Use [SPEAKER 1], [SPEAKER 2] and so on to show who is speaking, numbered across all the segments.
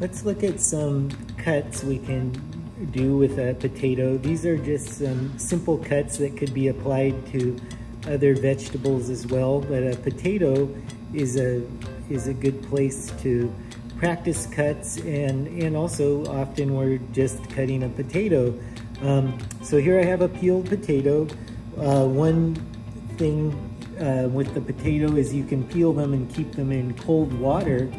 [SPEAKER 1] let's look at some cuts we can do with a potato. These are just some simple cuts that could be applied to other vegetables as well, but a potato is a is a good place to practice cuts and and also often we're just cutting a potato. Um, so here I have a peeled potato. Uh, one thing uh, with the potato is you can peel them and keep them in cold water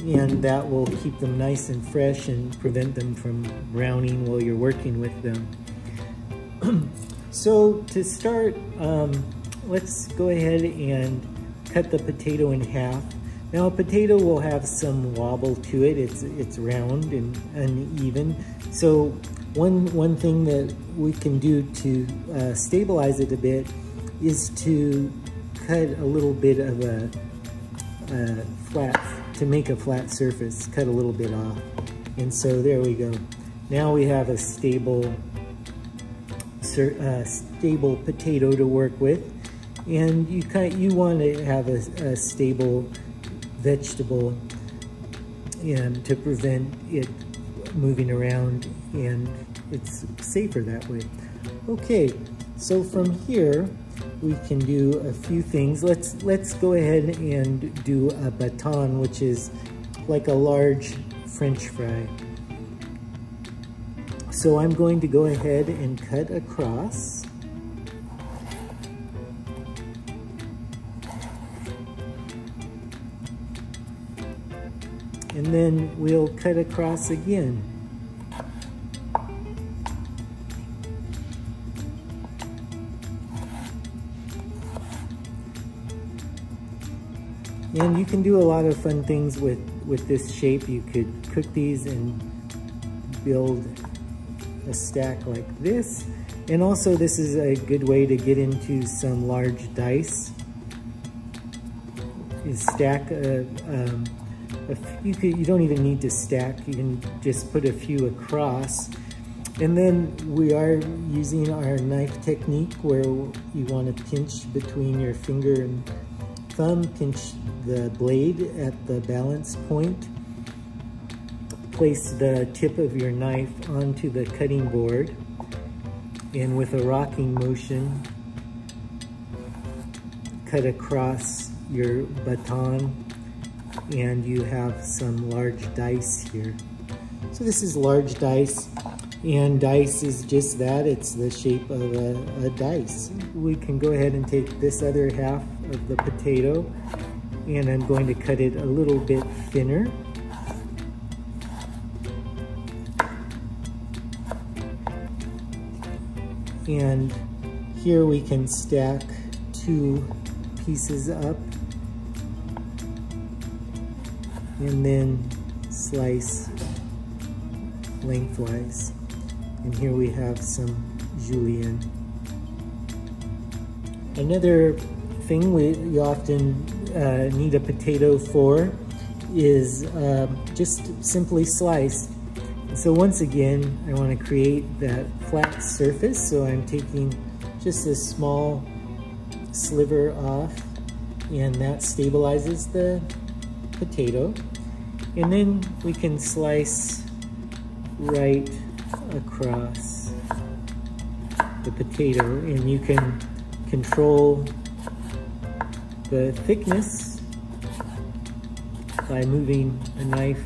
[SPEAKER 1] and that will keep them nice and fresh and prevent them from browning while you're working with them. so to start, um, let's go ahead and cut the potato in half. Now a potato will have some wobble to it. It's, it's round and uneven. So one, one thing that we can do to uh, stabilize it a bit is to cut a little bit of a, a flat, to make a flat surface, cut a little bit off. And so there we go. Now we have a stable, uh, stable potato to work with. And you kind of, you want to have a, a stable vegetable and to prevent it moving around and it's safer that way. Okay, so from here, we can do a few things. Let's, let's go ahead and do a baton, which is like a large french fry. So I'm going to go ahead and cut across. And then we'll cut across again. And you can do a lot of fun things with, with this shape. You could cook these and build a stack like this. And also this is a good way to get into some large dice. You stack a, um, a you, could, you don't even need to stack, you can just put a few across. And then we are using our knife technique where you want to pinch between your finger and thumb, pinch the blade at the balance point. Place the tip of your knife onto the cutting board and with a rocking motion, cut across your baton and you have some large dice here. So this is large dice and dice is just that, it's the shape of a, a dice. We can go ahead and take this other half of the potato and I'm going to cut it a little bit thinner. And here we can stack two pieces up and then slice lengthwise. And here we have some julienne. Another thing we, you often uh, need a potato for is uh, just simply sliced. So once again, I want to create that flat surface. So I'm taking just a small sliver off and that stabilizes the potato. And then we can slice right across the potato and you can control the thickness by moving a knife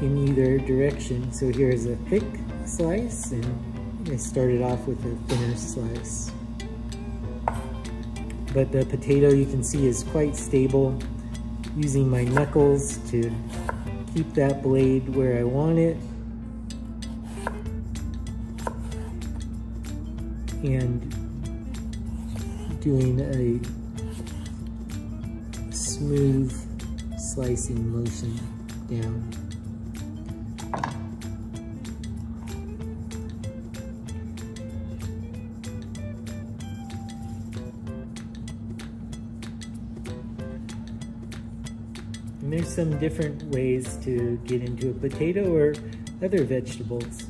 [SPEAKER 1] in either direction. So here's a thick slice and I started off with a thinner slice. But the potato you can see is quite stable using my knuckles to keep that blade where I want it. And doing a smooth slicing motion down. And there's some different ways to get into a potato or other vegetables.